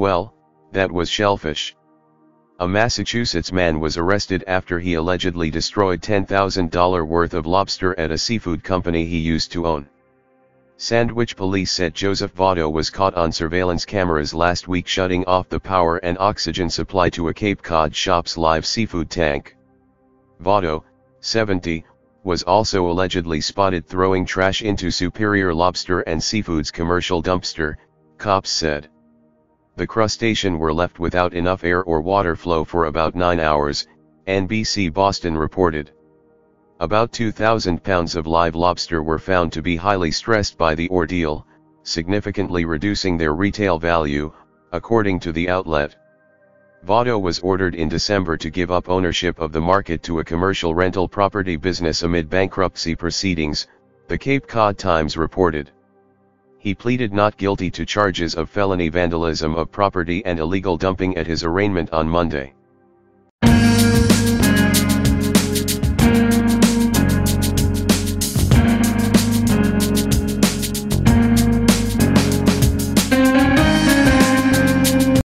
Well, that was shellfish. A Massachusetts man was arrested after he allegedly destroyed $10,000 worth of lobster at a seafood company he used to own. Sandwich police said Joseph Vaudo was caught on surveillance cameras last week shutting off the power and oxygen supply to a Cape Cod shop's live seafood tank. Vaudo, 70, was also allegedly spotted throwing trash into Superior Lobster and Seafood's commercial dumpster, cops said. The crustacean were left without enough air or water flow for about 9 hours, NBC Boston reported. About 2,000 pounds of live lobster were found to be highly stressed by the ordeal, significantly reducing their retail value, according to the outlet. Vaudo was ordered in December to give up ownership of the market to a commercial rental property business amid bankruptcy proceedings, the Cape Cod Times reported. He pleaded not guilty to charges of felony vandalism of property and illegal dumping at his arraignment on Monday.